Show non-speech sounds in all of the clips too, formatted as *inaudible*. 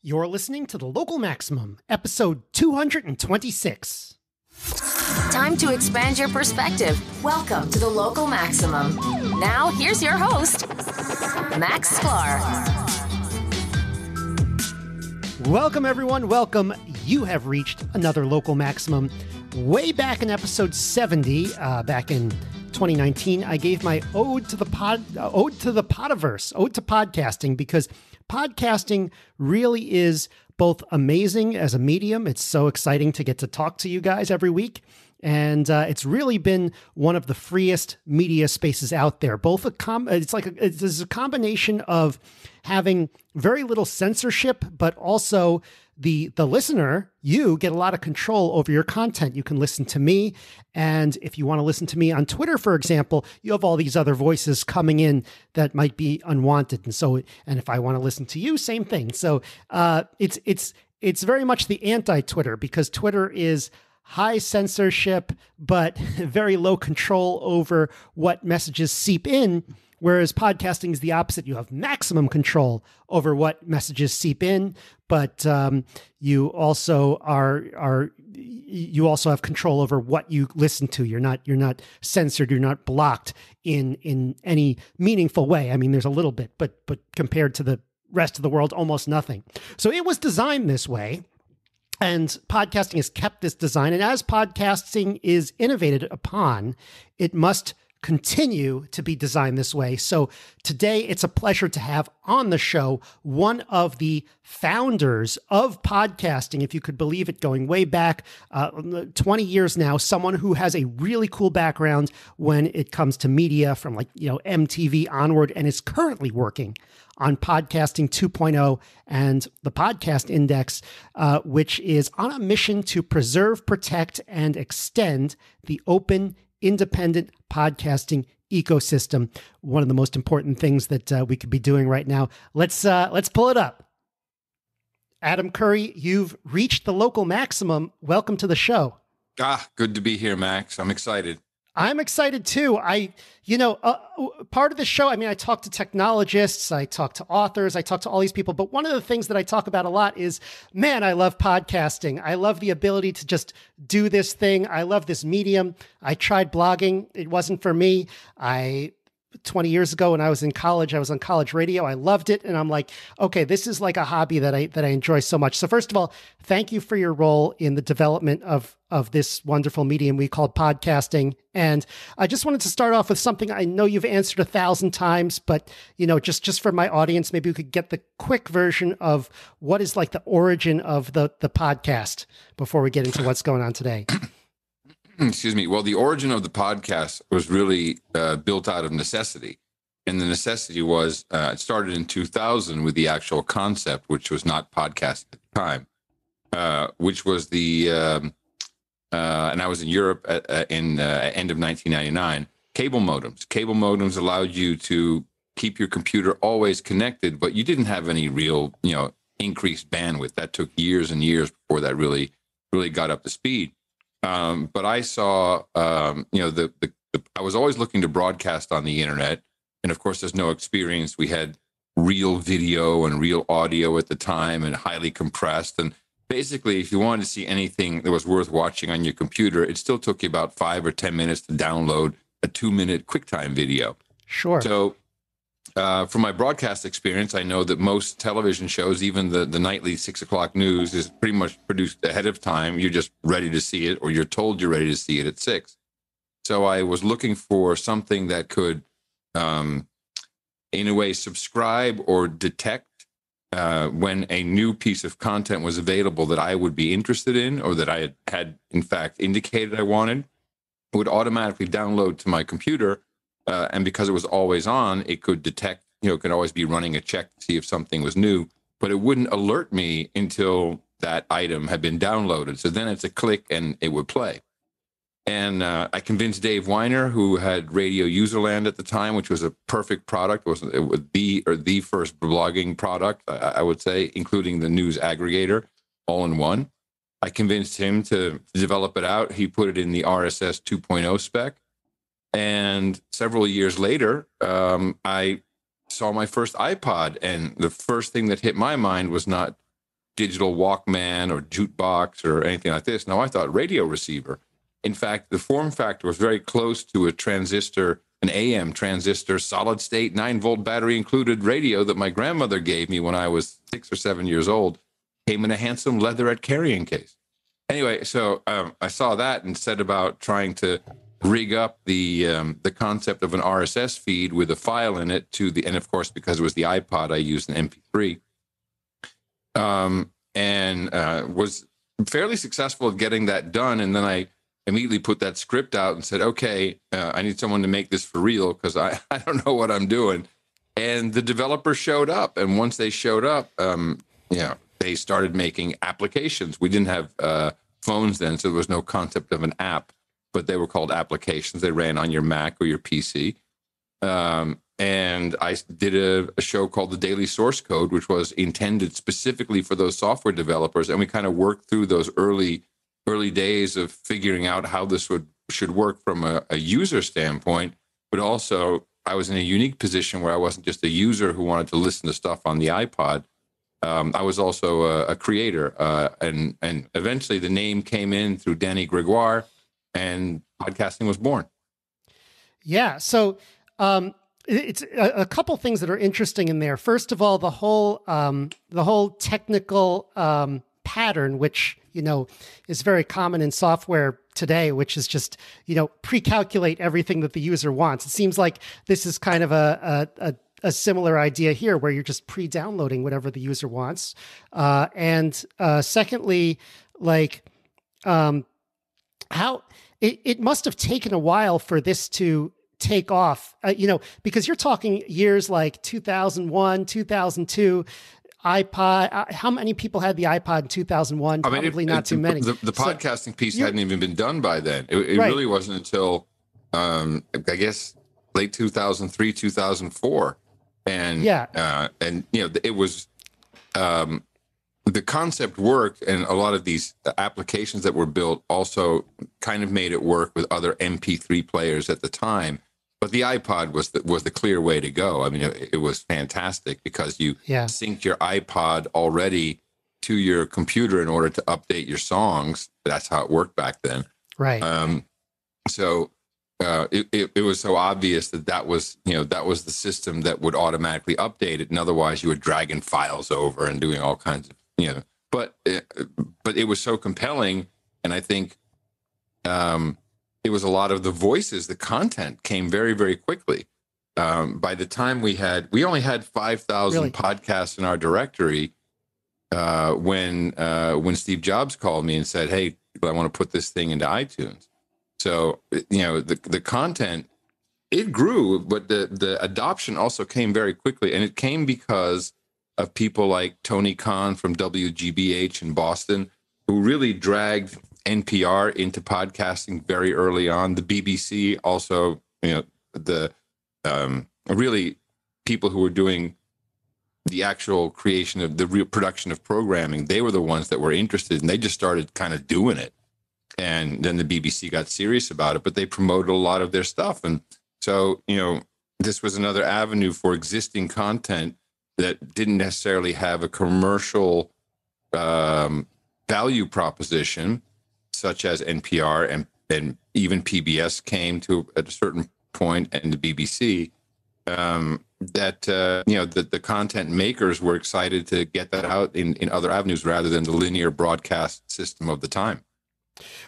You're listening to the Local Maximum, episode 226. Time to expand your perspective. Welcome to the Local Maximum. Now, here's your host, Max Sklar. Welcome, everyone. Welcome. You have reached another Local Maximum. Way back in episode 70, uh, back in 2019, I gave my ode to the pod, uh, ode to the podiverse, ode to podcasting, because podcasting really is both amazing as a medium. It's so exciting to get to talk to you guys every week. And uh, it's really been one of the freest media spaces out there. Both a com, it's like a, it's a combination of having very little censorship, but also the the listener you get a lot of control over your content. You can listen to me. And if you want to listen to me on twitter for example you have all these other voices coming in that might be unwanted. And so and if i want to listen to you same thing. So uh, it's it's it's very much the anti twitter because twitter is high censorship but *laughs* very low control over what messages seep in Whereas podcasting is the opposite. You have maximum control over what messages seep in, but um, you also are are you also have control over what you listen to. You're not you're not censored. You're not blocked in in any meaningful way. I mean, there's a little bit, but but compared to the rest of the world, almost nothing. So it was designed this way. And podcasting has kept this design. And as podcasting is innovated upon, it must continue to be designed this way. So today it's a pleasure to have on the show one of the founders of podcasting, if you could believe it, going way back uh, 20 years now, someone who has a really cool background when it comes to media from like, you know, MTV onward and is currently working on Podcasting 2.0 and the Podcast Index, uh, which is on a mission to preserve, protect, and extend the open independent podcasting ecosystem. One of the most important things that uh, we could be doing right now. Let's uh, let's pull it up. Adam Curry, you've reached the local maximum. Welcome to the show. Ah, good to be here, Max. I'm excited. I'm excited too. I, you know, uh, part of the show, I mean, I talk to technologists, I talk to authors, I talk to all these people, but one of the things that I talk about a lot is, man, I love podcasting. I love the ability to just do this thing. I love this medium. I tried blogging. It wasn't for me. I 20 years ago when I was in college, I was on college radio. I loved it. And I'm like, okay, this is like a hobby that I, that I enjoy so much. So first of all, thank you for your role in the development of, of this wonderful medium we call podcasting. And I just wanted to start off with something I know you've answered a thousand times, but you know, just, just for my audience, maybe we could get the quick version of what is like the origin of the, the podcast before we get into what's going on today. *clears throat* *clears throat* excuse me. Well, the origin of the podcast was really uh, built out of necessity. And the necessity was uh, it started in 2000 with the actual concept, which was not podcast at the time, uh, which was the, um, uh, and I was in Europe at, uh, in uh, end of 1999, cable modems. Cable modems allowed you to keep your computer always connected, but you didn't have any real, you know, increased bandwidth. That took years and years before that really, really got up to speed. Um, but I saw, um, you know, the, the, the, I was always looking to broadcast on the internet. And of course, there's no experience. We had real video and real audio at the time and highly compressed. And basically, if you wanted to see anything that was worth watching on your computer, it still took you about five or 10 minutes to download a two minute QuickTime video. Sure. So uh, from my broadcast experience, I know that most television shows, even the, the nightly six o'clock news, is pretty much produced ahead of time. You're just ready to see it, or you're told you're ready to see it at six. So I was looking for something that could, um, in a way, subscribe or detect uh, when a new piece of content was available that I would be interested in, or that I had, had in fact indicated I wanted. Would automatically download to my computer uh, and because it was always on, it could detect, you know, it could always be running a check to see if something was new, but it wouldn't alert me until that item had been downloaded. So then it's a click and it would play. And uh, I convinced Dave Winer, who had Radio Userland at the time, which was a perfect product. It was, it was the or the first blogging product, I, I would say, including the news aggregator, all in one. I convinced him to develop it out. He put it in the RSS 2.0 spec and several years later, um, I saw my first iPod, and the first thing that hit my mind was not digital Walkman or jukebox or anything like this. No, I thought radio receiver. In fact, the form factor was very close to a transistor, an AM transistor, solid state, nine volt battery included radio that my grandmother gave me when I was six or seven years old. Came in a handsome leatherette carrying case. Anyway, so um, I saw that and said about trying to rig up the um, the concept of an RSS feed with a file in it to the, and of course because it was the iPod, I used an MP3, um, and uh, was fairly successful at getting that done. And then I immediately put that script out and said, okay, uh, I need someone to make this for real because I, *laughs* I don't know what I'm doing. And the developer showed up. And once they showed up, um, you know, they started making applications. We didn't have uh, phones then, so there was no concept of an app, but they were called applications. They ran on your Mac or your PC. Um, and I did a, a, show called The Daily Source Code, which was intended specifically for those software developers. And we kind of worked through those early early days of figuring out how this would should work from a, a user standpoint, but also I was in a unique position where I wasn't just a user who wanted to listen to stuff on the iPod. Um, I was also a, a creator, uh, and and eventually the name came in through Dannie Gregoire, and podcasting was born. Yeah. So um, it's a, a, couple things that are interesting in there. First of all, the whole um, the whole technical um, pattern, which you know is very common in software today, which is just you know pre-calculate everything that the user wants. It seems like this is kind of a, a, a a similar idea here where you're just pre-downloading whatever the user wants uh, and uh, secondly like um, how it, it must have taken a while for this to take off uh, you know because you're talking years like 2001 2002 iPod. Uh, how many people had the iPod in 2001? I mean, Probably it, not it, too many. The, the podcasting so, piece hadn't even been done by then. It, it right. really wasn't until, um, I guess, late 2003, 2004. And yeah, uh, and you know, it was um, the concept worked, and a lot of these applications that were built also kind of made it work with other MP3 players at the time. But the iPod was the, was the clear way to go. I mean, it, it was fantastic because you yeah. synced your iPod already to your computer in order to update your songs. That's how it worked back then. Right. Um, so uh, it, it, it, was so obvious that that was you know that was the system that would automatically update it, and otherwise you were dragging files over and doing all kinds of you know. But it, but it was so compelling, and I think um, it was a lot of the voices, the content came very, very quickly. Um, by the time we had, we only had 5,000 really? podcasts in our directory uh, when uh, when Steve Jobs called me and said, "Hey, I want to put this thing into iTunes." So you know, the the content it grew, but the the adoption also came very quickly, and it came because of people like Tony Kahn from WGBH in Boston, who really dragged NPR into podcasting very early on. The BBC also, you know, the um, really people who were doing the actual creation of the real production of programming, they were the ones that were interested and they just started kind of doing it. And then the BBC got serious about it, but they promoted a lot of their stuff. And so, you know, this was another avenue for existing content that didn't necessarily have a commercial um, value proposition such as NPR and, and even PBS came to at a certain point, and the BBC, um, that uh, you know the, the content makers were excited to get that out in, in other avenues rather than the linear broadcast system of the time.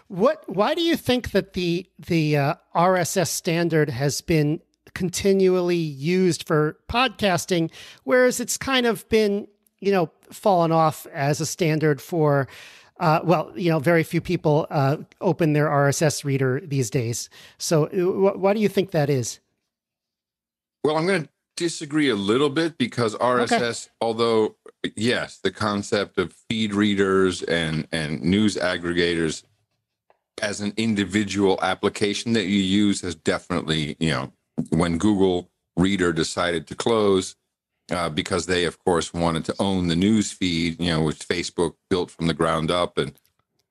What? Why do you think that the the uh, RSS standard has been continually used for podcasting, whereas it's kind of been you know fallen off as a standard for uh, well, you know, very few people uh, open their RSS reader these days. So, uh, why do you think that is? Well, I'm going to disagree a little bit because RSS, okay. although yes, the concept of feed readers and and news aggregators as an individual application that you use has definitely, you know, when Google Reader decided to close, uh, because they, of course, wanted to own the news feed, you know, which Facebook built from the ground up, and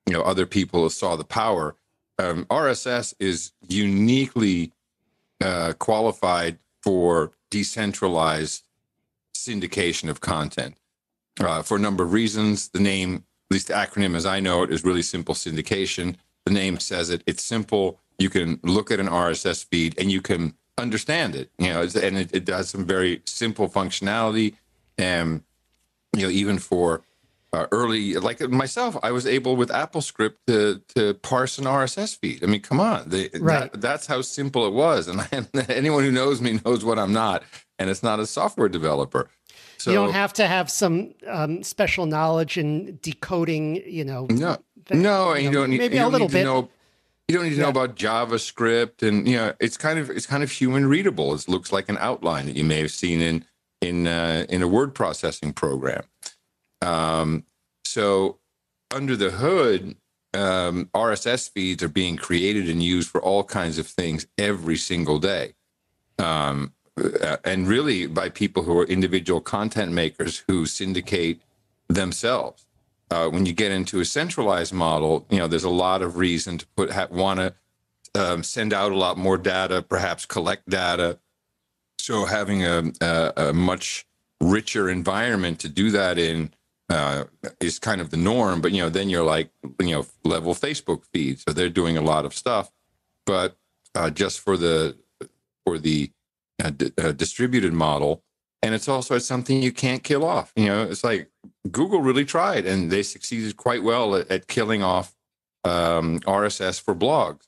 you know, other people saw the power. Um, RSS is uniquely uh, qualified for decentralized syndication of content. uh, for a number of reasons. The name, at least the acronym as I know it, is really simple syndication. The name says it. It's simple. You can look at an RSS feed and you can understand it. You know, and it, it does some very simple functionality. And you know, even for uh, early like myself i was able with applescript to to parse an rss feed i mean come on they, right. That, that's how simple it was and I, *laughs* anyone who knows me knows what i'm not and it's not a software developer so you don't have to have some um, special knowledge in decoding you know no no and you, don't need, maybe you a little bit know, you don't need to yeah. know about javascript and you know it's kind of it's kind of human readable it looks like an outline that you may have seen in in uh, in a word processing program um, so under the hood, um, RSS feeds are being created and used for all kinds of things every single day. Um, uh, and really by people who are individual content makers who syndicate themselves. Uh, when you get into a centralized model, you know, there's a lot of reason to put want to um, send out a lot more data, perhaps collect data. So having a, a, a much richer environment to do that in uh, is kind of the norm. But you know, then you're like you know level Facebook feed, so they're doing a lot of stuff. But uh, just for the for the uh, d- uh, distributed model, and it's also something you can't kill off. You know, it's like Google really tried, and they succeeded quite well at, at killing off um, RSS for blogs.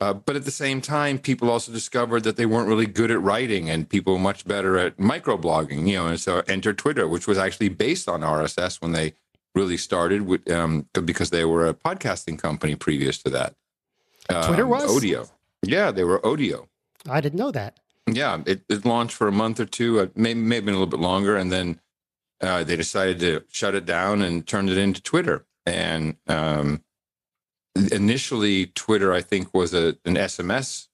Uh, but at the same time, people also discovered that they weren't really good at writing, and people were much better at microblogging. You know, and so enter Twitter, which was actually based on RSS when they really started, with, um, because they were a podcasting company previous to that. Um, Twitter was Odeo. Yeah, they were Odeo. I didn't know that. Yeah, it, it launched for a month or two, uh, maybe maybe a little bit longer, and then uh, they decided to shut it down and turned it into Twitter. And um, initially Twitter, I think, was a an SMS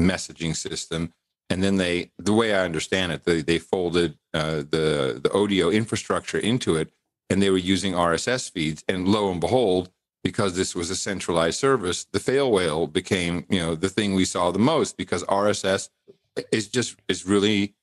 messaging system, and then they, the way I understand it, they they folded uh, the the Odeo infrastructure into it, and they were using RSS feeds. And lo and behold, because this was a centralized service, the fail whale became you know the thing we saw the most because RSS is just is really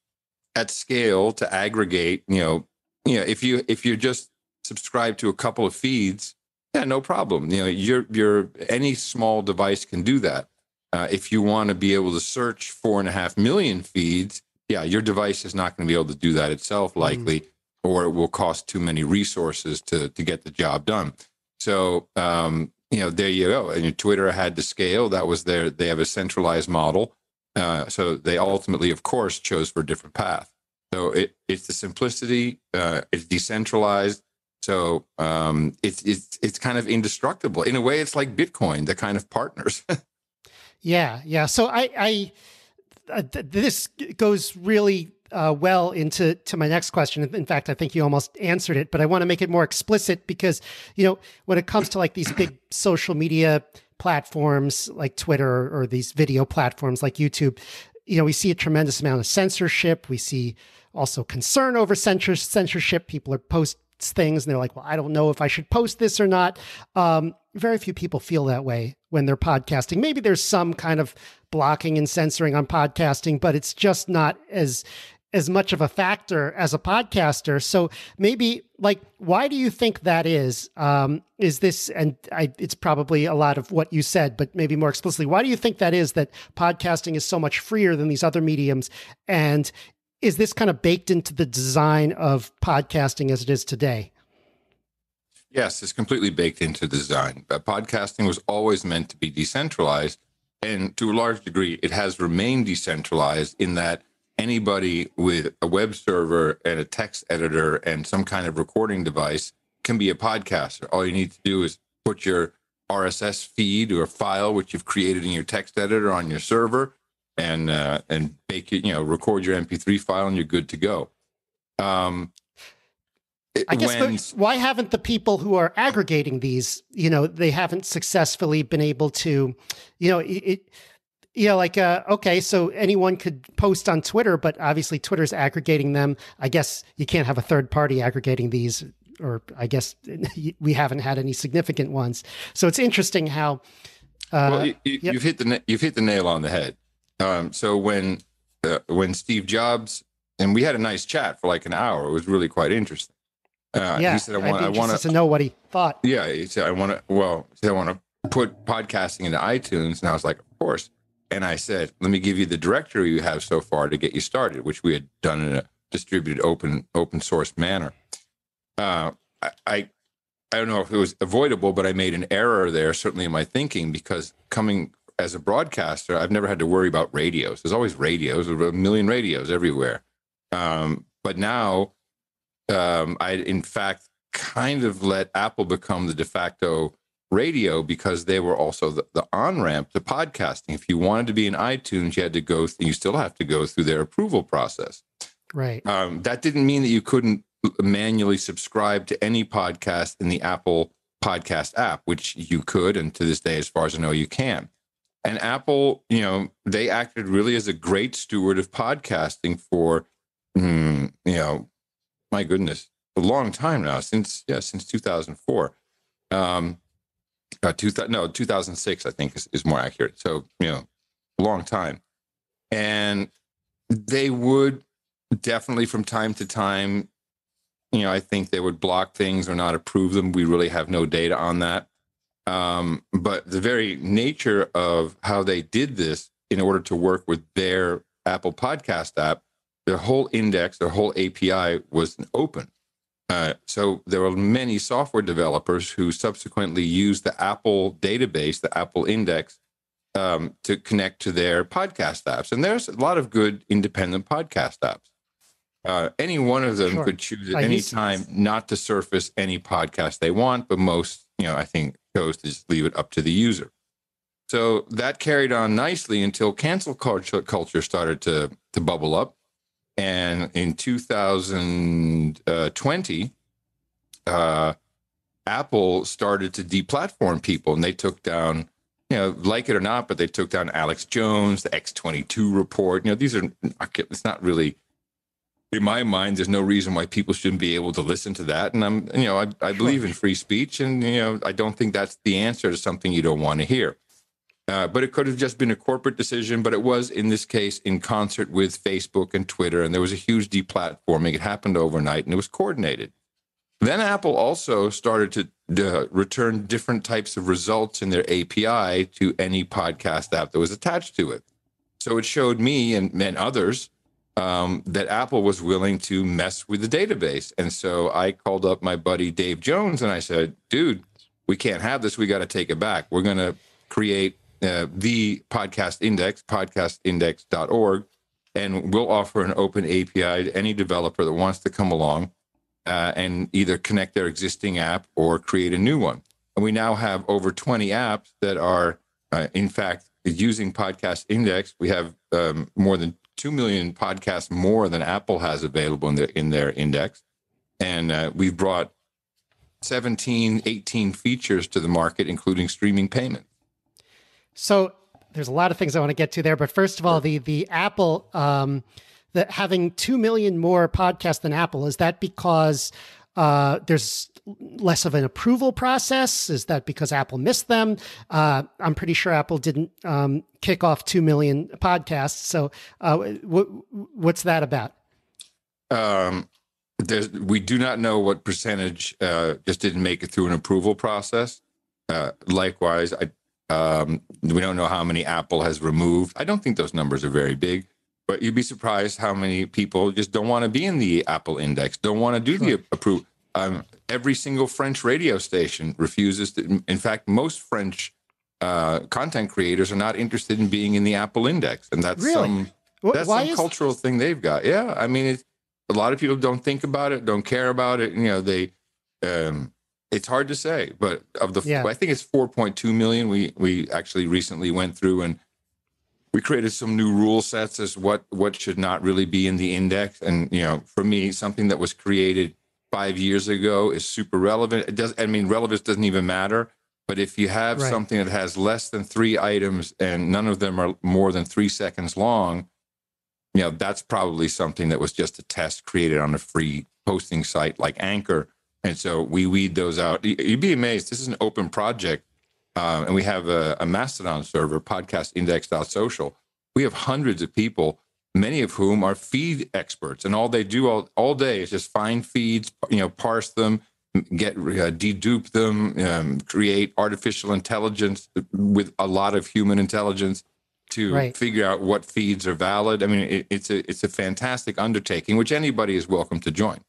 at scale to aggregate. You know, you know if you if you're just subscribed to a couple of feeds yeah, no problem. You know, your your any small device can do that. Uh, if you want to be able to search four and a half million feeds, yeah, your device is not going to be able to do that itself, mm. likely, mm. or it will cost too many resources to to get the job done. So, um, you know, there you go. And Twitter had to scale. That was their. They have a centralized model. Uh, so they ultimately, of course, chose for a different path. So it, it's the simplicity. Uh, it's decentralized. So um, it's it's it's kind of indestructible. In a way, it's like Bitcoin, the kind of partners. *laughs* yeah, yeah. So I, I uh, th- this goes really uh, well into to my next question. In fact, I think you almost answered it, but I want to make it more explicit because you know when it comes to like these big social media platforms like Twitter or, or these video platforms like YouTube, you know, we see a tremendous amount of censorship. We see also concern over censorship. People are post things and they're like, well, I don't know if I should post this or not. Um, very few people feel that way when they're podcasting. Maybe there's some kind of blocking and censoring on podcasting, but it's just not as as much of a factor as a podcaster. So maybe like, why do you think that is? Um, is this, and I, it's probably a lot of what you said, but maybe more explicitly, why do you think that is that podcasting is so much freer than these other mediums? And is this kind of baked into the design of podcasting as it is today? Yes, it's completely baked into design. Uh, podcasting was always meant to be decentralized. And to a large degree, it has remained decentralized in that anybody with a web server and a text editor and some kind of recording device can be a podcaster. All you need to do is put your RSS feed or file, which you've created in your text editor, on your server and uh, and make it, you know, record your MP3 file, and you're good to go. Um, I guess when, why haven't the people who are aggregating these, you know, they haven't successfully been able to, you know, it, you know, like, uh, okay, so anyone could post on Twitter, but obviously Twitter's aggregating them. I guess you can't have a third party aggregating these, or I guess *laughs* we haven't had any significant ones. So it's interesting how. Uh, well, you, have yep. hit the you've hit the nail on the head. Um, so when uh, when Steve Jobs and we had a nice chat for like an hour, it was really quite interesting. Uh, yeah, he said, I want, I want to know what he thought. Yeah, he said, I want to, well, he said, I want to put podcasting into iTunes. And I was like, of course. And I said, let me give you the directory you have so far to get you started, which we had done in a distributed open open source manner. Uh, I, I don't know if it was avoidable, but I made an error there, certainly in my thinking, because coming as a broadcaster, I've never had to worry about radios. There's always radios, a million radios everywhere. Um, but now, um, I in fact kind of let Apple become the de facto radio because they were also the, the on ramp to podcasting. If you wanted to be in iTunes, you had to go, th- you still have to go through their approval process. Right. Um, that didn't mean that you couldn't manually subscribe to any podcast in the Apple podcast app, which you could. And to this day, as far as I know, you can. And Apple, you know, they acted really as a great steward of podcasting for, mm, you know, my goodness, a long time now, since, yeah, since 2004. Um, uh, two, no, 2006, I think is, is more accurate. So, you know, a long time. And they would definitely from time to time, you know, I think they would block things or not approve them. We really have no data on that. Um, but the very nature of how they did this in order to work with their Apple Podcast app, their whole index, their whole API was open. Uh, so there were many software developers who subsequently used the Apple database, the Apple index, um, to connect to their podcast apps. And there's a lot of good independent podcast apps. Uh, any one of them Sure. could choose I at any used to- time not to surface any podcast they want, but most, you know, I think chose to just leave it up to the user. So that carried on nicely until cancel culture, culture started to to bubble up, and in 2020, uh, Apple started to deplatform people, and they took down, you know, like it or not, but they took down Alex Jones, the X22 report. You know, these are it's not really in my mind, there's no reason why people shouldn't be able to listen to that. And I'm, you know, I, I believe in free speech, and you know, I don't think that's the answer to something you don't want to hear. Uh, but it could have just been a corporate decision, but it was in this case in concert with Facebook and Twitter, and there was a huge deplatforming. It happened overnight, and it was coordinated. Then Apple also started to return different types of results in their API to any podcast app that was attached to it. So it showed me and, and others um, that Apple was willing to mess with the database. And so I called up my buddy Dave Jones and I said, dude, we can't have this. We got to take it back. We're going to create uh, the podcast index, podcastindex.org, and we'll offer an open API to any developer that wants to come along uh, and either connect their existing app or create a new one. And we now have over 20 apps that are, uh, in fact, using Podcast Index. We have um, more than 2 million podcasts more than Apple has available in their, in their index. And uh, we've brought 17, 18 features to the market, including streaming payment. So there's a lot of things I want to get to there, but first of all, the the Apple um, the having two million more podcasts than Apple is that because uh, there's less of an approval process? Is that because Apple missed them? Uh, I'm pretty sure Apple didn't um, kick off two million podcasts. So uh, what's that about? Um, we do not know what percentage uh, just didn't make it through an approval process. Uh, likewise, I, um, we don't know how many Apple has removed. I don't think those numbers are very big, but you'd be surprised how many people just don't want to be in the Apple Index, don't want to do the approve. Um, every single French radio station refuses to. In fact, most French uh, content creators are not interested in being in the Apple Index, and that's Really? some that's why some cultural thing they've got. Yeah, I mean, it's a lot of people don't think about it, don't care about it. You know, they. Um, it's hard to say, but of the, Yeah. I think it's 4.2 million. We we actually recently went through and we created some new rule sets as what what should not really be in the index. And you know, for me, something that was created five years ago is super relevant. It does. I mean, relevance doesn't even matter. But if you have Right. something that has less than three items and none of them are more than three seconds long, you know, that's probably something that was just a test created on a free posting site like Anchor. And so we weed those out. You'd be amazed. This is an open project. Uh, and we have a, a Mastodon server, podcastindex.social. We have hundreds of people many of whom are feed experts, and all they do all, all day is just find feeds, you know, parse them, get uh, dedupe them, um, create artificial intelligence with a lot of human intelligence to Right. figure out what feeds are valid. I mean, it, it's a it's a fantastic undertaking, which anybody is welcome to join.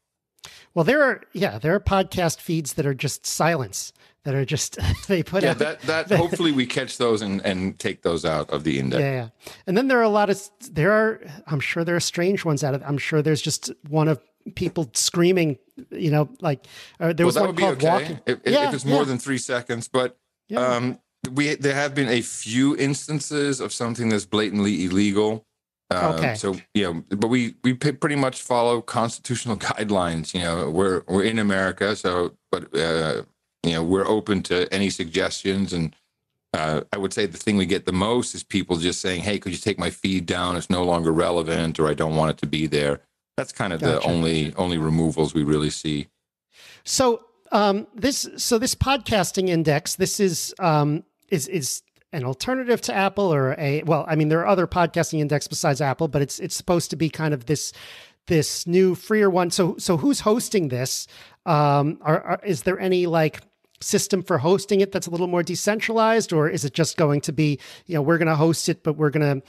Well, there are yeah, there are podcast feeds that are just silence that are just *laughs* they put Yeah, out that that *laughs* hopefully we catch those and and take those out of the index. Yeah, yeah. And then there are a lot of there are I'm sure there are strange ones out of I'm sure there's just one of people screaming, you know, like uh, there well, was that one would be called okay Walking. if, Yeah, if it's more yeah. than three seconds. But um, we there have been a few instances of something that's blatantly illegal. Um, Okay. So you know, but we we pretty much follow constitutional *laughs* guidelines. You know, we're we're in America, so but uh, you know we're open to any suggestions and. Uh, I would say the thing we get the most is people just saying, "Hey, could you take my feed down? It's no longer relevant, or I don't want it to be there." That's kind of the only only removals we really see. So um, this so this podcasting index this is um, is is an alternative to Apple or a well I mean there are other podcasting index besides Apple but it's it's supposed to be kind of this this new freer one. So so who's hosting this? Um, are, are is there any like system for hosting it that's a little more decentralized or is it just going to be you know we're going to host it but we're going to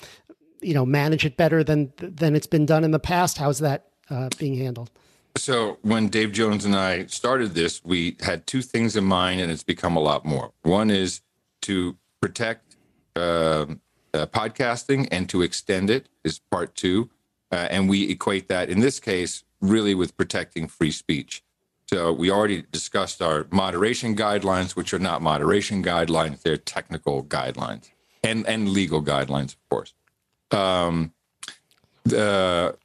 you know manage it better than than it's been done in the past? How's that uh, being handled? So when Dave Jones and I started this, we had two things in mind, and it's become a lot more. One is to protect um uh, podcasting and to extend it is part two, uh, and we equate that in this case really with protecting free speech. So we already discussed our moderation guidelines, which are not moderation guidelines; they're technical guidelines and and legal guidelines, of course. Um, the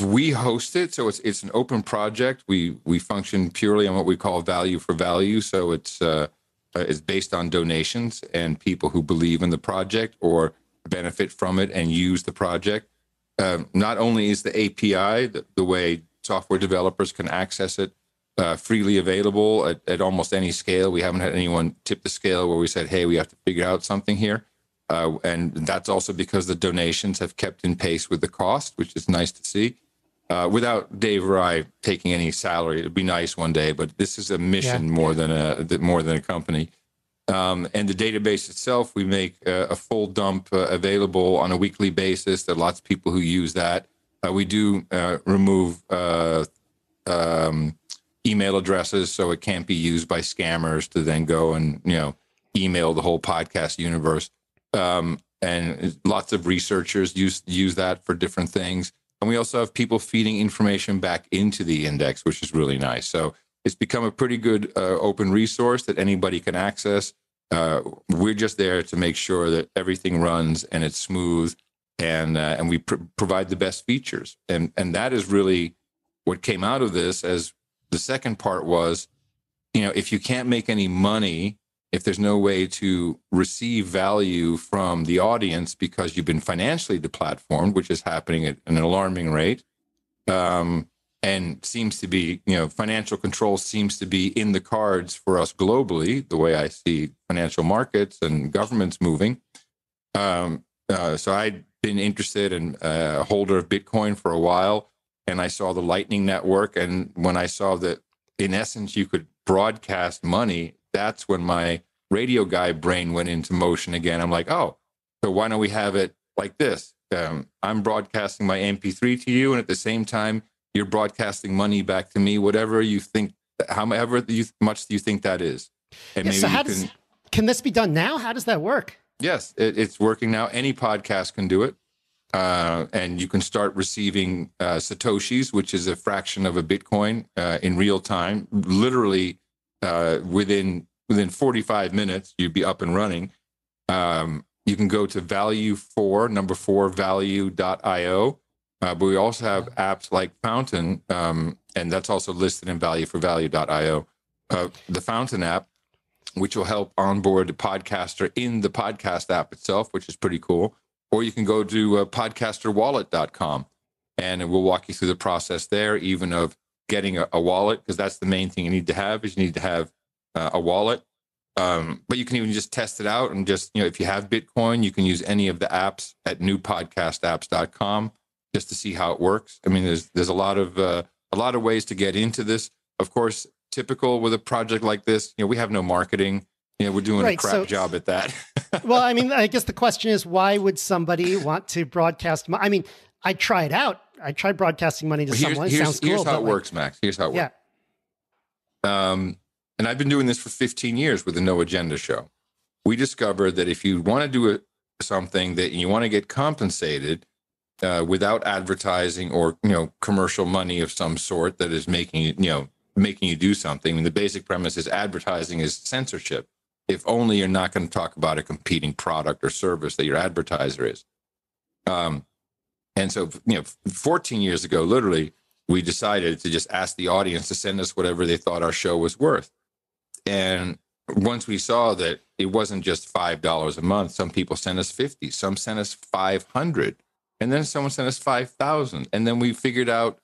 we host it so it's it's an open project we we function purely on what we call value for value so it's uh uh, it's based on donations and people who believe in the project or benefit from it and use the project um, not only is the api the, the way software developers can access it uh, freely available at, at almost any scale we haven't had anyone tip the scale where we said hey we have to figure out something here uh, and that's also because the donations have kept in pace with the cost, which is nice to see. Uh, without Dave or I taking any salary, it'd be nice one day, but this is a mission Yeah. more than a more than a company. Um, and the database itself, we make uh, a full dump uh, available on a weekly basis. There are lots of people who use that. Uh, we do uh, remove uh, um, email addresses so it can't be used by scammers to then go and you know email the whole podcast universe um, and lots of researchers use use that for different things. And we also have people feeding information back into the index, which is really nice. So it's become a pretty good uh, open resource that anybody can access. Uh, we're just there to make sure that everything runs and it's smooth, and uh, and we pr- provide the best features. And and that is really what came out of this. As the second part was, you know, if you can't make any money if there's no way to receive value from the audience because you've been financially deplatformed, which is happening at an alarming rate, um, and seems to be, you know, financial control seems to be in the cards for us globally, the way I see financial markets and governments moving. Um, uh, so I'd been interested in uh, a holder of Bitcoin for a while, and I saw the Lightning Network, and when I saw that, in essence, you could broadcast money that's when my radio guy brain went into motion again. I'm like, oh, so why don't we have it like this? Um, I'm broadcasting my MP3 to you, and at the same time, you're broadcasting money back to me. Whatever you think, however you, much you think that is, and Yeah, so how you does can. can this be done now? How does that work? Yes, it, it's working now. Any podcast can do it. Uh, and you can start receiving uh, Satoshis, which is a fraction of a Bitcoin uh, in real time. Literally uh, within within 45 minutes, you'd be up and running. Um, you can go to value for number four value.io. Uh, but we also have apps like Fountain, um, and that's also listed in valueforvalue.io. Uh, the Fountain app which will help onboard the podcaster in the podcast app itself, which is pretty cool. Or you can go to uh, podcasterwallet.com and it will walk you through the process there, even of getting a, a wallet, because that's the main thing you need to have is you need to have uh, a wallet. Um, but you can even just test it out and just, you know, if you have Bitcoin, you can use any of the apps at newpodcastapps.com just to see how it works. I mean, there's there's a lot of uh, a lot of ways to get into this. Of course, typical with a project like this, you know, we have no marketing. You know, we're doing Right, a crap so- job at that. *laughs* well, I mean, I guess the question is, why would somebody want to broadcast? mo- I mean, I tried out. I tried broadcasting money to Well, here's, someone. Here's, sounds cool. here's how it like- works, Max. Here's how it Yeah. works. Um, and I've been doing this for 15 years with the No Agenda show. We discovered that if you want to do a, something that you want to get compensated uh, without advertising or you know commercial money of some sort that is making you you know making you do something. And the basic premise is advertising is censorship. If only you're not going to talk about a competing product or service that your advertiser is. Um, and so, you know, 14 years ago, literally, we decided to just ask the audience to send us whatever they thought our show was worth. And once we saw that it wasn't just $5 a month, some people sent us 50, some sent us 500, and then someone sent us 5,000. And then we figured out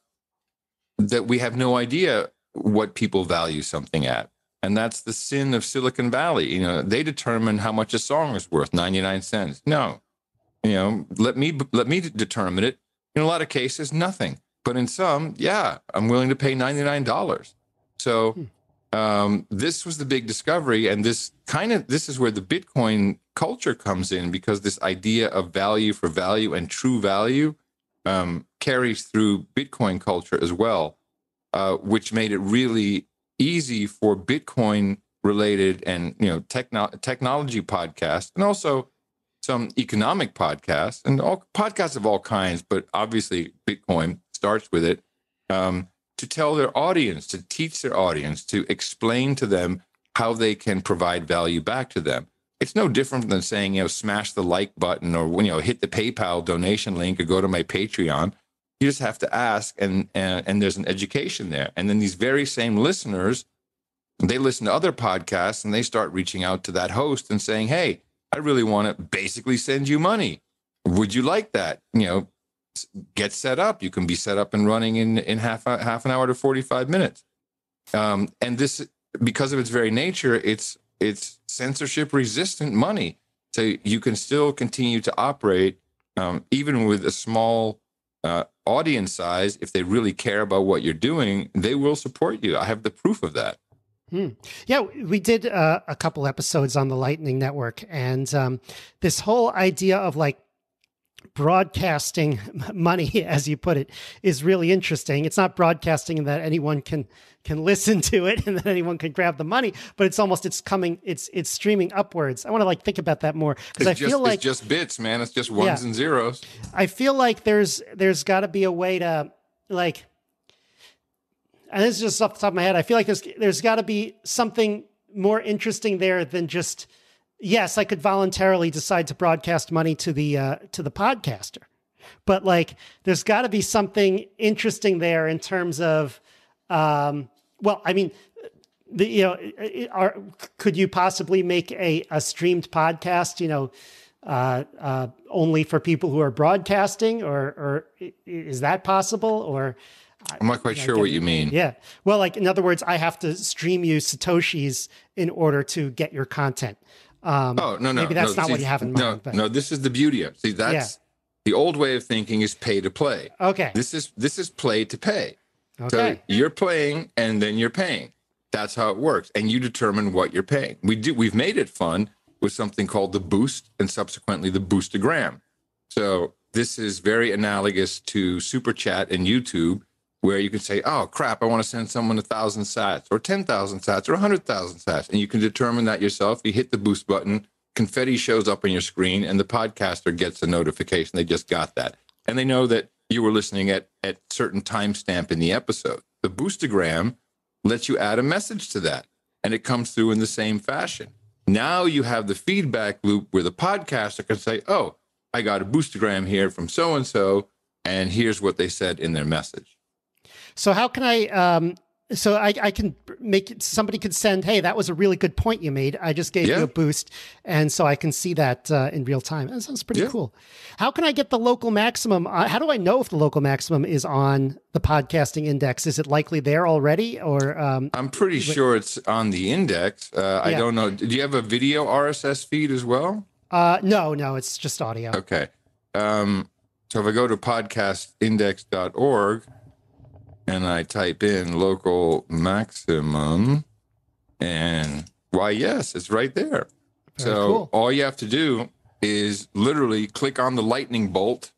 that we have no idea what people value something at. And that's the sin of Silicon Valley. You know, they determine how much a song is worth, 99 cents. No, you know, let me let me determine it. In a lot of cases, nothing. But in some, yeah, I'm willing to pay $99. So um, this was the big discovery. And this kind of this is where the Bitcoin culture comes in because this idea of value for value and true value um, carries through Bitcoin culture as well, uh, which made it really easy for Bitcoin related and you know techno- technology podcasts and also some economic podcasts and all podcasts of all kinds, but obviously Bitcoin starts with it. Um, to tell their audience, to teach their audience, to explain to them how they can provide value back to them. It's no different than saying, you know, smash the like button or you know, hit the PayPal donation link or go to my Patreon. You just have to ask, and and, and there's an education there. And then these very same listeners, they listen to other podcasts and they start reaching out to that host and saying, "Hey, I really want to basically send you money. Would you like that? You know, get set up. You can be set up and running in in half a, half an hour to forty five minutes. Um, and this, because of its very nature, it's it's censorship resistant money. So you can still continue to operate um, even with a small uh, audience size. If they really care about what you're doing, they will support you. I have the proof of that. Yeah, we did uh, a couple episodes on the Lightning Network, and um, this whole idea of like broadcasting *laughs* money, as you put it, is really interesting. It's not broadcasting that anyone can can listen to it *laughs* and that anyone can grab the money, but it's almost it's coming, it's it's streaming upwards. I want to like think about that more because I just, feel like it's just bits, man. It's just ones Yeah. and zeros. I feel like there's there's got to be a way to like, and this is just off the top of my head. I feel like there's there's got to be something more interesting there than just yes, I could voluntarily decide to broadcast money to the uh, to the podcaster, but like there's got to be something interesting there in terms of, um, well, I mean. The, you know, are, could you possibly make a, a streamed podcast? You know, uh, uh, only for people who are broadcasting, or or is that possible? Or I'm not quite sure what you mean. yeah, well, like in other words, I have to stream you satoshis in order to get your content. Um, Oh no, no, maybe that's no, not see, what you have in no, mind. But, No, this is the beauty of. See, that's the old way of thinking is pay to play. okay, This is this is play to pay. So okay, you're playing and then you're paying. That's how it works, and you determine what you're paying. We do. We've made it fun with something called the Boost, and subsequently the Boostagram. So this is very analogous to Super Chat and YouTube, where you can say, "Oh crap, I want to send someone a thousand sats, or ten thousand sats, or a hundred thousand sats," and you can determine that yourself. You hit the Boost button, confetti shows up on your screen, and the podcaster gets a notification. They just got that, and they know that you were listening at at certain timestamp in the episode. The Boostagram lets you add a message to that, and it comes through in the same fashion. Now you have the feedback loop where the podcaster can say, "Oh, I got a Boostagram here from so and so, and here's what they said in their message." So how can I um, so I, I can make it, somebody could send, hey, that was a really good point you made. I just gave Yeah. you a boost, and so I can see that uh, in real time. That sounds pretty Yeah. cool. How can I get the local maximum? Uh, how do I know if the local maximum is on the podcasting index? Is it likely there already, or um, I'm pretty sure it's on the index. Uh, I don't know. Do you have a video RSS feed as well? uh, no, no, it's just audio. Okay. Um, so if I go to podcastindex.org and I type in local maximum, and why, yes, it's right there. Very so cool. all you have to do is literally click on the lightning bolt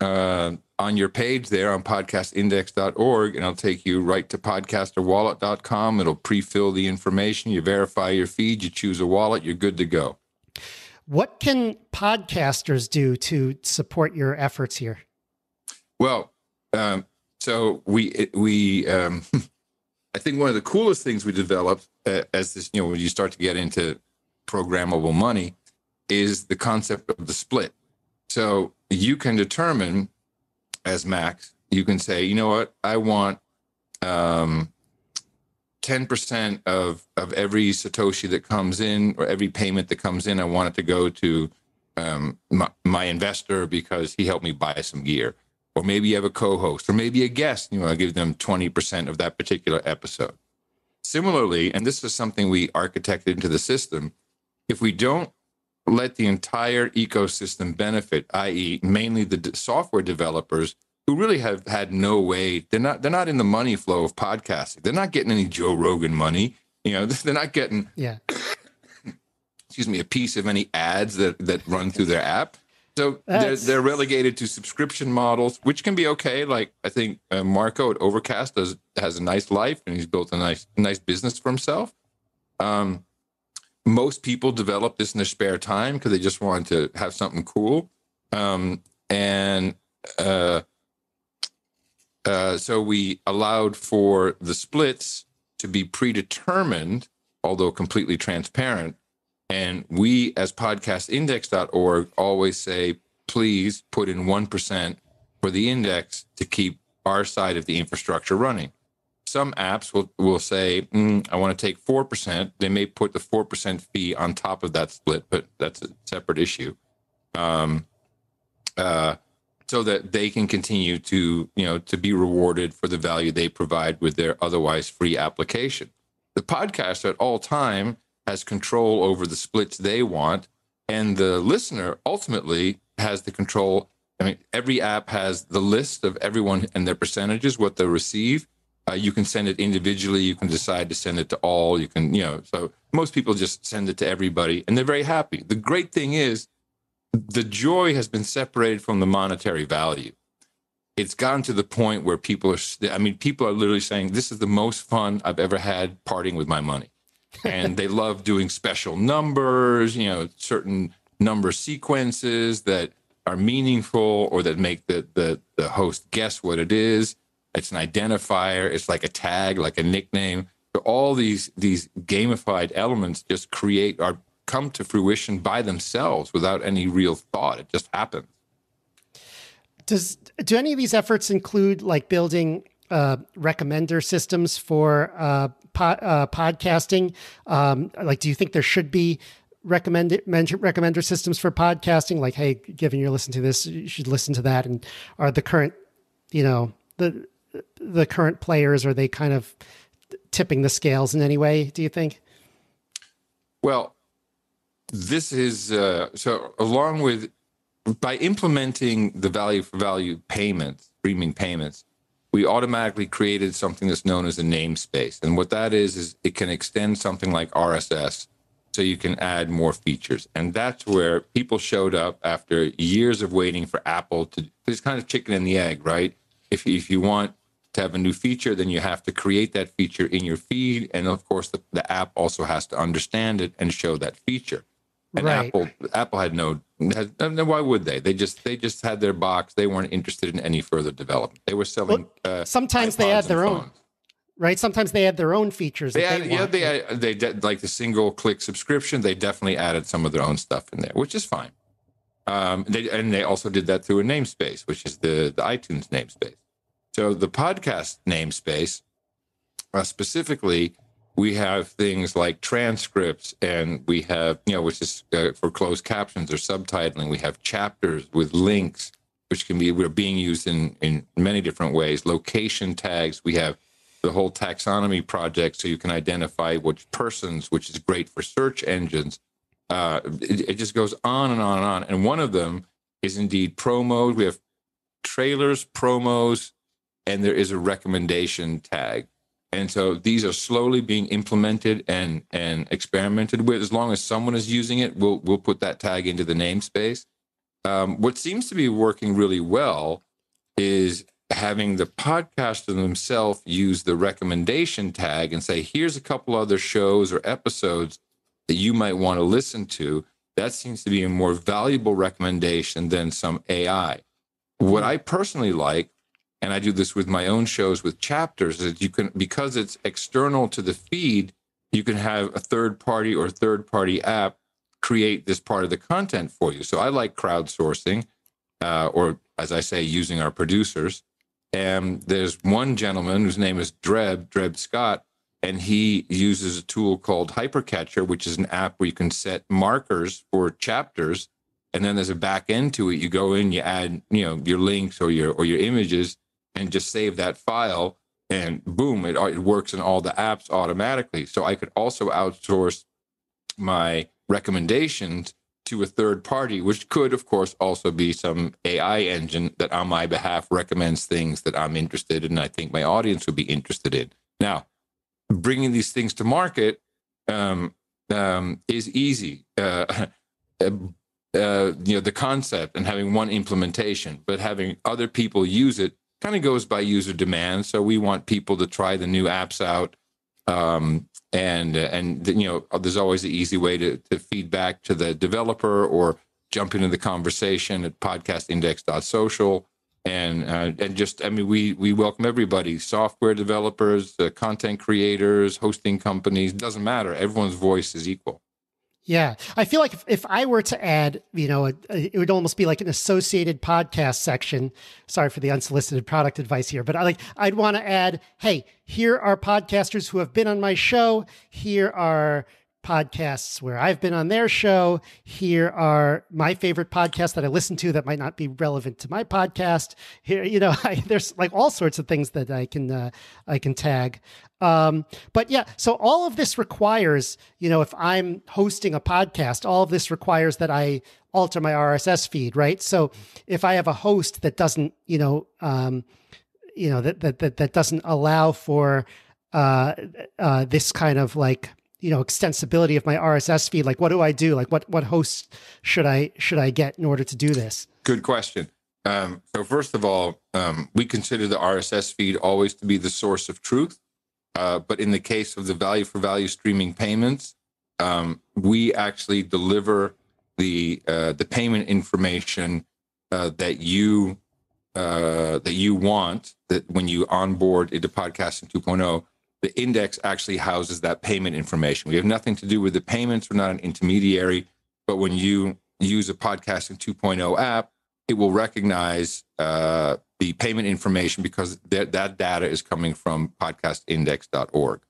uh, on your page there on podcastindex.org, and it'll take you right to podcasterwallet.com. It'll pre fill the information. You verify your feed, you choose a wallet, you're good to go. What can podcasters do to support your efforts here? Well, um, so we we um, *laughs* I think one of the coolest things we developed uh, as this you know when you start to get into programmable money is the concept of the split. So you can determine as Max, you can say, you know what, I want um, 10% of of every satoshi that comes in or every payment that comes in i want it to go to um, my, my investor because he helped me buy some gear or maybe you have a co-host or maybe a guest you know i give them 20% of that particular episode. Similarly and this is something we architected into the system if we don't let the entire ecosystem benefit i.e mainly the d- software developers who really have had no way they're not they're not in the money flow of podcasting. They're not getting any joe rogan money you know *laughs* they're not getting Yeah. *coughs* excuse me a piece of any ads that that run through their app so they're, they're relegated to subscription models which can be okay like i think uh, marco at overcast does has a nice life and he's built a nice nice business for himself um most people develop this in their spare time because they just want to have something cool um and uh uh, so we allowed for the splits to be predetermined, although completely transparent. And we, as podcastindex.org, always say, please put in 1% for the index to keep our side of the infrastructure running. Some apps will, will say, mm, I want to take 4%. They may put the 4% fee on top of that split, but that's a separate issue. Um, uh, so that they can continue to you know to be rewarded for the value they provide with their otherwise free application the podcaster at all time has control over the splits they want and the listener ultimately has the control. I mean every app has the list of everyone and their percentages what they receive. Uh, you can send it individually. You can decide to send it to all. You can you know so most people just send it to everybody and they're very happy. The great thing is the joy has been separated from the monetary value. It's gotten to the point where people are, I mean, people are literally saying, this is the most fun I've ever had parting with my money. And they love doing special numbers, you know, certain number sequences that are meaningful or that make the, the, the host guess what it is. It's an identifier. It's like a tag, like a nickname. So all these, these gamified elements just create or come to fruition by themselves without any real thought. It just happens. Does do any of these efforts include like building uh, recommender systems for uh, po- uh, podcasting? Um, like, do you think there should be recommended men- recommender systems for podcasting? Like, hey, given you're listening to this, you should listen to that. And are the current, you know, the the current players are they kind of tipping the scales in any way? Do you think? Well, this is uh, so along with by implementing the value for value payments, streaming payments, we automatically created something that's known as a namespace. And what that is, is it can extend something like RSS so you can add more features. And that's where people showed up after years of waiting for Apple to, it's kind of chicken and the egg, right? If, if you want to have a new feature, then you have to create that feature in your feed. And of course, the, the app also has to understand it and show that feature. And Right. Apple, Apple had no, why would they? They just, they just had their box. They weren't interested in any further development. They were selling. uh, Sometimes they add their own, right? Sometimes they add their own features. They added, they yeah, they they did like the single click subscription. They definitely added some of their own stuff in there, which is fine. Um, they and they also did that through a namespace, which is the the iTunes namespace. So the podcast namespace Uh, specifically, we have things like transcripts, and we have you know which is uh, for closed captions or subtitling. We have chapters with links, which can be we're being used in in many different ways. Location tags. We have the whole taxonomy project, so you can identify which persons, which is great for search engines. Uh, it, it just goes on and on and on. And one of them is indeed promos. We have trailers, promos, and there is a recommendation tag. And so these are slowly being implemented and and experimented with. As long as someone is using it, we'll we'll put that tag into the namespace. Um, what seems to be working really well is having the podcaster themselves use the recommendation tag and say, here's a couple other shows or episodes that you might want to listen to. That seems to be a more valuable recommendation than some AI. What I personally like, and I do this with my own shows with chapters, is you can, because it's external to the feed, you can have a third party or third party app create this part of the content for you. So I like crowdsourcing, uh, or as I say, using our producers. And there's one gentleman whose name is Dreb, Dreb Scott, and he uses a tool called Hypercatcher, which is an app where you can set markers for chapters. And then there's a back end to it. You go in, you add, you know, your links or your or your images, and just save that file, and boom, it it works in all the apps automatically. So I could also outsource my recommendations to a third party, which could, of course, also be some AI engine that on my behalf recommends things that I'm interested in and I think my audience would be interested in. Now, bringing these things to market um, um, is easy. Uh, *laughs* uh, uh, you know, the concept and having one implementation, but having other people use it kind of goes by user demand. So we want people to try the new apps out. Um, and and you know there's always an easy way to, to feed back to the developer or jump into the conversation at podcastindex.social and uh, and just I mean we we welcome everybody software developers uh, content creators hosting companies doesn't matter everyone's voice is equal yeah, I feel like if, if I were to add, you know, a, a, it would almost be like an associated podcast section. Sorry for the unsolicited product advice here, but I like I'd want to add, hey, here are podcasters who have been on my show. Here are podcasts where I've been on their show. Here are my favorite podcasts that I listen to that might not be relevant to my podcast. Here, you know, *laughs* I, there's like all sorts of things that I can uh, I can tag. Um, but yeah, so all of this requires, you know, if I'm hosting a podcast, all of this requires that I alter my RSS feed, right? So if I have a host that doesn't, you know, um, you know that that that, that doesn't allow for uh, uh, this kind of like you know extensibility of my RSS feed, like what do I do? Like what what hosts should I should I get in order to do this? Good question. Um, so first of all, um, we consider the RSS feed always to be the source of truth. Uh, but in the case of the value for value streaming payments, um, we actually deliver the uh, the payment information uh, that you uh, that you want that when you onboard into podcasting 2.0 the index actually houses that payment information we have nothing to do with the payments we're not an intermediary but when you use a podcasting 2.0 app it will recognize uh, the payment information because that, that data is coming from podcastindex.org.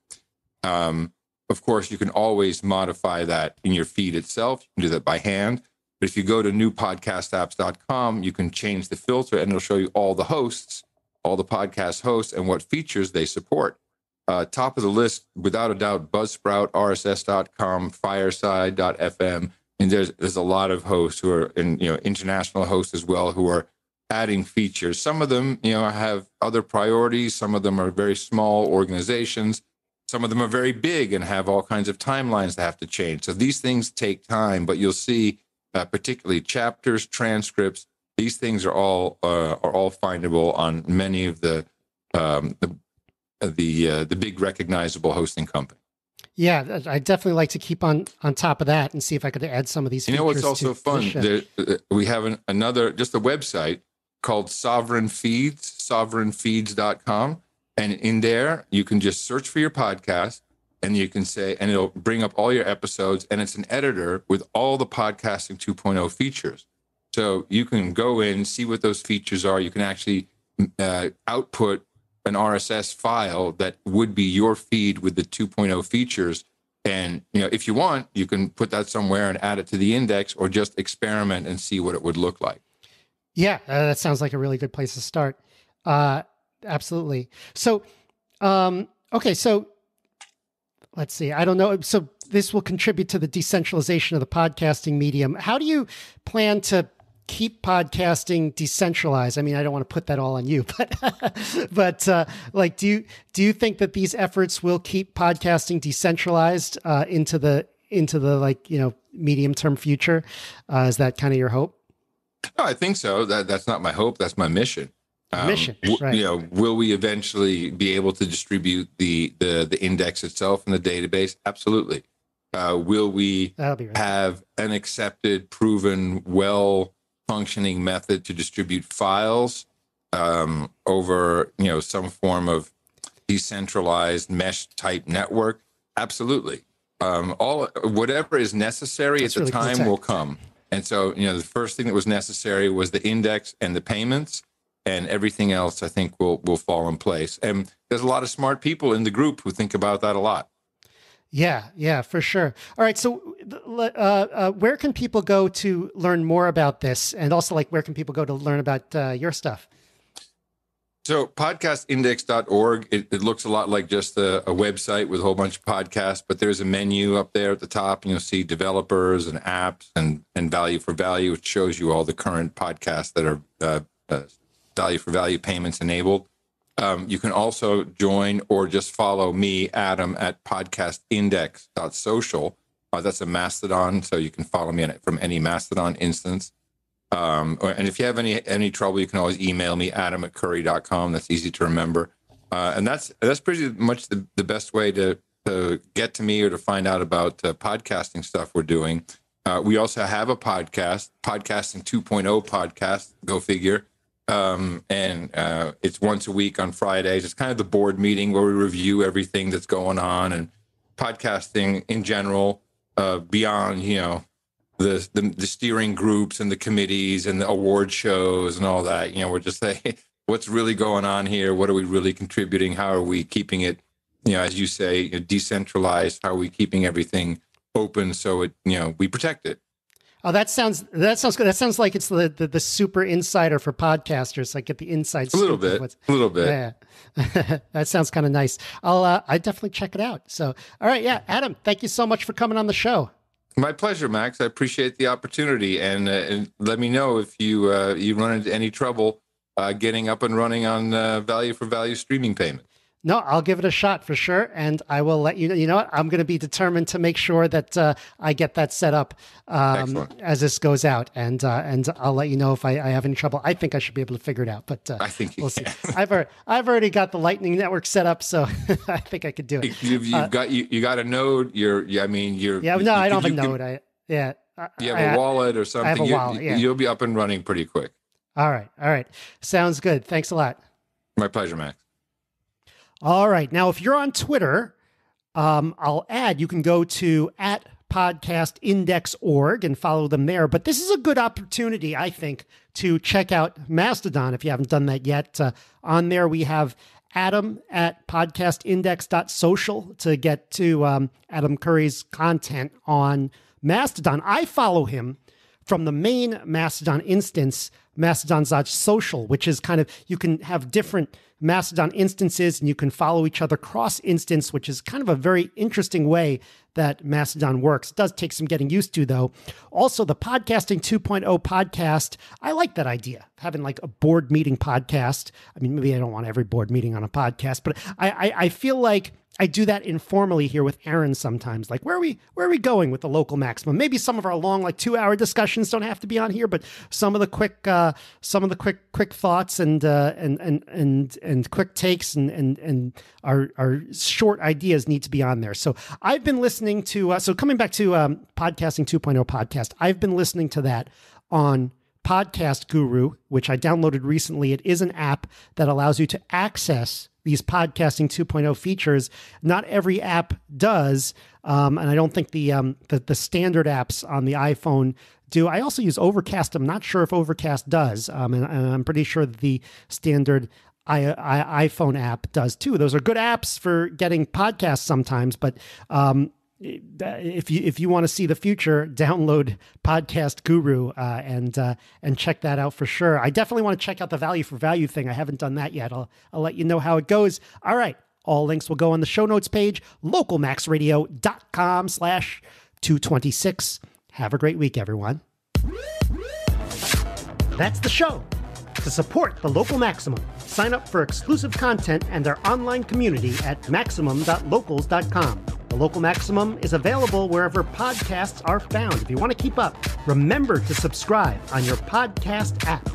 Um, of course, you can always modify that in your feed itself. You can do that by hand. But if you go to newpodcastapps.com, you can change the filter and it'll show you all the hosts, all the podcast hosts, and what features they support. Uh, top of the list, without a doubt, Buzzsprout, RSS.com, Fireside.fm. And there's there's a lot of hosts who are in you know international hosts as well who are adding features. Some of them, you know, have other priorities. Some of them are very small organizations. Some of them are very big and have all kinds of timelines that have to change. So these things take time, but you'll see, uh, particularly chapters, transcripts. These things are all uh, are all findable on many of the um, the the uh, the big recognizable hosting company. Yeah, I definitely like to keep on on top of that and see if I could add some of these. You know what's also fun? There, uh, we have an, another just a website called Sovereign Feeds, sovereignfeeds.com. And in there, you can just search for your podcast and you can say, and it'll bring up all your episodes. And it's an editor with all the podcasting 2.0 features. So you can go in, see what those features are. You can actually uh, output an RSS file that would be your feed with the 2.0 features. And you know, if you want, you can put that somewhere and add it to the index, or just experiment and see what it would look like. Yeah, uh, that sounds like a really good place to start. Uh, absolutely. So, um, okay, so let's see. I don't know. So this will contribute to the decentralization of the podcasting medium. How do you plan to keep podcasting decentralized? I mean, I don't want to put that all on you, *laughs* but but uh, like, do you do you think that these efforts will keep podcasting decentralized uh, into the into the like you know medium term future? Uh, is that kind of your hope? No, I think so. That that's not my hope. That's my mission. Um, mission, right. You know, will we eventually be able to distribute the the the index itself and the database? Absolutely. Uh, will we right. have an accepted, proven, well functioning method to distribute files um, over you know some form of decentralized mesh type network? Absolutely. Um, all whatever is necessary That's at the time will come. And so, you know, the first thing that was necessary was the index and the payments, and everything else I think will will fall in place. And there's a lot of smart people in the group who think about that a lot. Yeah, yeah, for sure. All right, so uh, uh, where can people go to learn more about this, and also like where can people go to learn about uh, your stuff? So podcastindex.org, it, it looks a lot like just a, a, website with a whole bunch of podcasts, but there's a menu up there at the top, and you'll see developers and apps and, and value for value, which shows you all the current podcasts that are uh, uh, value for value payments enabled. Um, you can also join or just follow me, Adam, at podcastindex.social. Uh, that's a Mastodon, so you can follow me from any Mastodon instance. Um, and if you have any any trouble, you can always email me, adam at curry.com. That's easy to remember. Uh, and that's that's pretty much the, the best way to, to get to me or to find out about uh, podcasting stuff we're doing. Uh, we also have a podcast, Podcasting 2.0 podcast, go figure. Um, and uh, it's once a week on Fridays. It's kind of the board meeting where we review everything that's going on and podcasting in general, uh, beyond, you know, the, the, the steering groups and the committees and the award shows and all that. You know, we're just saying *laughs* what's really going on here. What are we really contributing? How are we keeping it? You know, as you say, decentralized. How are we keeping everything open so it you know we protect it? Oh, that sounds that sounds good. That sounds like it's the the, the super insider for podcasters. Like get the inside. A little bit. A little bit. Yeah, *laughs* that sounds kind of nice. I'll uh, I definitely check it out. So, all right, yeah, Adam, thank you so much for coming on the show. My pleasure, Max. I appreciate the opportunity, and, uh, and let me know if you uh, you run into any trouble uh, getting up and running on uh, value for value streaming payment. No, I'll give it a shot for sure, and I will let you know. You know what? I'm going to be determined to make sure that uh, I get that set up um, as this goes out, and uh, and I'll let you know if I, I, have any trouble. I think I should be able to figure it out, but uh, I think we'll see. I've already, I've already got the Lightning Network set up, so *laughs* I think I could do it. You've, you've uh, got you, you got a node. You're, I mean, you're. Yeah, no, you, I don't have a node. I yeah. You have I, a wallet or something. I have a wallet. Yeah. You'll be up and running pretty quick. All right, all right. Sounds good. Thanks a lot. My pleasure, Max. All right. Now, if you're on Twitter, um, I'll add you can go to at podcastindex.org and follow them there. But this is a good opportunity, I think, to check out Mastodon if you haven't done that yet. Uh, on there, we have Adam at podcastindex.social to get to um, Adam Curry's content on Mastodon. I follow him from the main Mastodon instance, Mastodon.social, which is kind of, you can have different Mastodon instances and you can follow each other cross instance, which is kind of a very interesting way that Mastodon works. It does take some getting used to, though. Also, the Podcasting 2.0 podcast, I like that idea, having like a board meeting podcast. I mean, maybe I don't want every board meeting on a podcast, but I, I, I feel like I do that informally here with Aaron sometimes. Like, where are we where are we going with the local maximum? Maybe some of our long, like two hour discussions don't have to be on here, but some of the quick uh, some of the quick quick thoughts and uh, and and and and quick takes and and and our our short ideas need to be on there. So I've been listening to uh, so coming back to um, podcasting 2.0 podcast. I've been listening to that on Podcast Guru, which I downloaded recently. It is an app that allows you to access these podcasting 2.0 features. Not every app does, um, and I don't think the, um, the the standard apps on the iPhone do. I also use Overcast. I'm not sure if Overcast does, um, and, and, I'm pretty sure the standard I, I, iPhone app does too. Those are good apps for getting podcasts sometimes, but um, if you if you want to see the future, download Podcast Guru uh, and uh, and check that out for sure. I definitely want to check out the value for value thing. I haven't done that yet. I'll I'll let you know how it goes. All right. All links will go on the show notes page, localmaxradio.com slash 226. Have a great week, everyone. That's the show. To support the local Maximum, sign up for exclusive content and their online community at maximum.locals.com. The local Maximum is available wherever podcasts are found. If you want to keep up, remember to subscribe on your podcast app.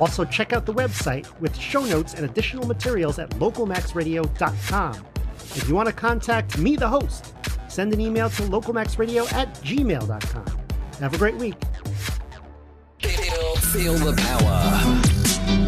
Also, check out the website with show notes and additional materials at localmaxradio.com. If you want to contact me, the host, send an email to localmaxradio at gmail.com. Have a great week. Feel the power.